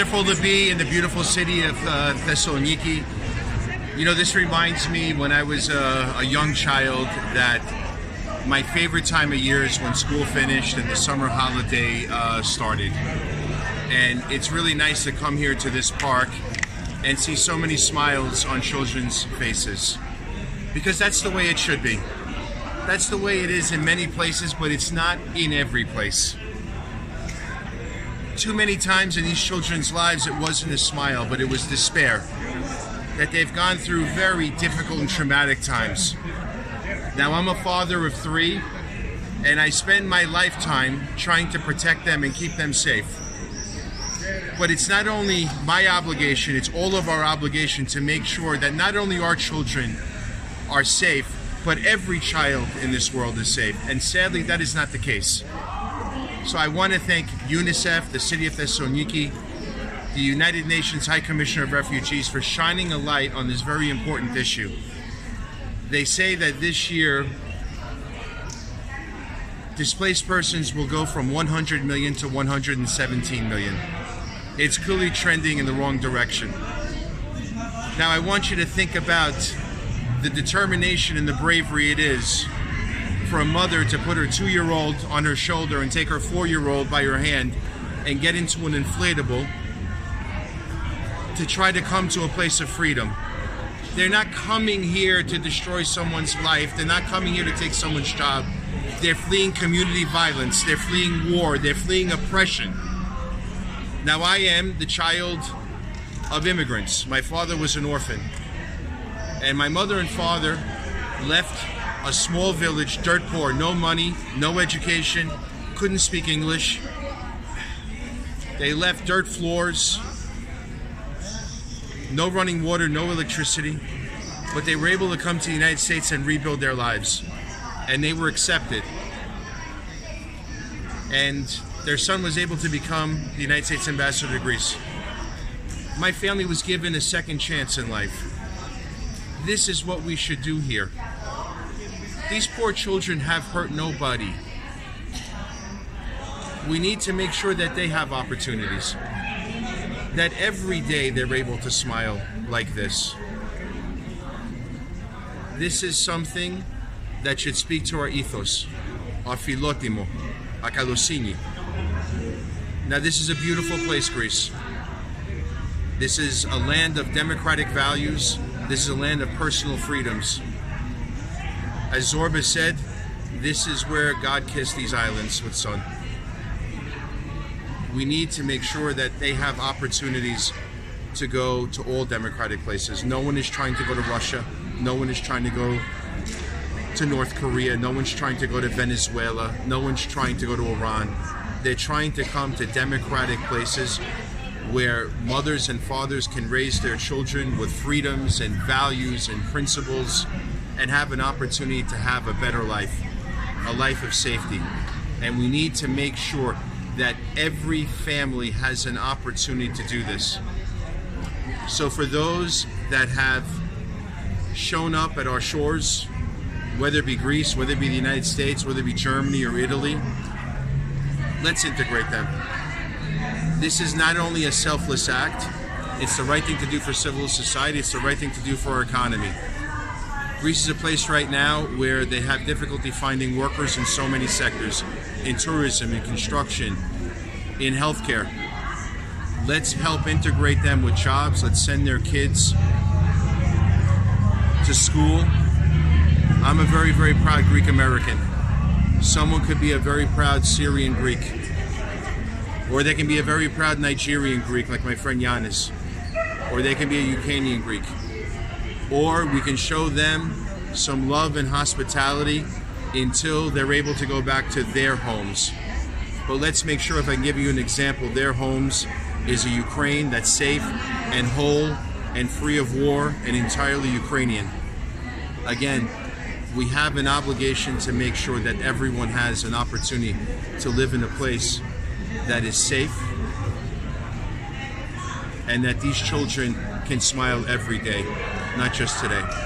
Wonderful to be in the beautiful city of uh, Thessaloniki. You know, this reminds me when I was uh, a young child that my favorite time of year is when school finished and the summer holiday uh, started. And it's really nice to come here to this park and see so many smiles on children's faces. Because that's the way it should be. That's the way it is in many places, but it's not in every place. Too many times in these children's lives, it wasn't a smile, but it was despair. That they've gone through very difficult and traumatic times. Now, I'm a father of three, and I spend my lifetime trying to protect them and keep them safe. But it's not only my obligation, it's all of our obligation to make sure that not only our children are safe, but every child in this world is safe. And sadly, that is not the case. So I want to thank UNICEF, the City of Thessaloniki, the United Nations High Commissioner of Refugees for shining a light on this very important issue. They say that this year, displaced persons will go from 100 million to 117 million. It's clearly trending in the wrong direction. Now, I want you to think about the determination and the bravery it is for a mother to put her two year old on her shoulder and take her four year old by her hand and get into an inflatable to try to come to a place of freedom. They're not coming here to destroy someone's life, they're not coming here to take someone's job. They're fleeing community violence, they're fleeing war, they're fleeing oppression. Now, I am the child of immigrants. My father was an orphan. And my mother and father left a small village, dirt poor, no money, no education, couldn't speak English. They left dirt floors, no running water, no electricity, but they were able to come to the United States and rebuild their lives. And they were accepted. And their son was able to become the United States ambassador to Greece. My family was given a second chance in life. This is what we should do here. These poor children have hurt nobody. We need to make sure that they have opportunities. That every day they're able to smile like this. This is something that should speak to our ethos, our philotimo, our kalosini. Now, this is a beautiful place, Greece. This is a land of democratic values. This is a land of personal freedoms. As Zorba said, this is where God kissed these islands with sun. We need to make sure that they have opportunities to go to all democratic places. No one is trying to go to Russia. No one is trying to go to North Korea. No one's trying to go to Venezuela. No one's trying to go to Iran. They're trying to come to democratic places where mothers and fathers can raise their children with freedoms and values and principles and have an opportunity to have a better life, a life of safety. And we need to make sure that every family has an opportunity to do this. So for those that have shown up at our shores, whether it be Greece, whether it be the United States, whether it be Germany or Italy, let's integrate them. This is not only a selfless act, it's the right thing to do for civil society, it's the right thing to do for our economy. Greece is a place right now where they have difficulty finding workers in so many sectors in tourism, in construction, in healthcare. Let's help integrate them with jobs. Let's send their kids to school. I'm a very, very proud Greek American. Someone could be a very proud Syrian Greek. Or they can be a very proud Nigerian Greek, like my friend Giannis. Or they can be a Ukrainian Greek. Or we can show them some love and hospitality until they're able to go back to their homes. But let's make sure, if I can give you an example, their homes is a Ukraine that's safe and whole and free of war and entirely Ukrainian. Again, we have an obligation to make sure that everyone has an opportunity to live in a place that is safe and that these children can smile every day, not just today. Thank